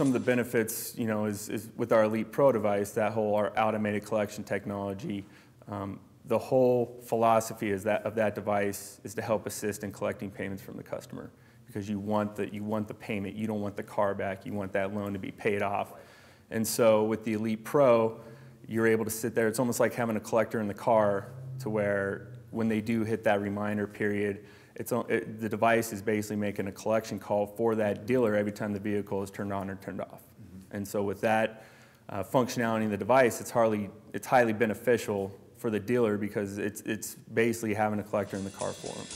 some of the benefits, you know, is, is with our Elite Pro device, that whole our automated collection technology. Um, the whole philosophy is that of that device is to help assist in collecting payments from the customer because you want the you want the payment, you don't want the car back, you want that loan to be paid off. And so with the Elite Pro, you're able to sit there. It's almost like having a collector in the car to where when they do hit that reminder period, it's, it, the device is basically making a collection call for that dealer every time the vehicle is turned on or turned off. Mm-hmm. And so with that uh, functionality in the device, it's, hardly, it's highly beneficial for the dealer because it's, it's basically having a collector in the car for them.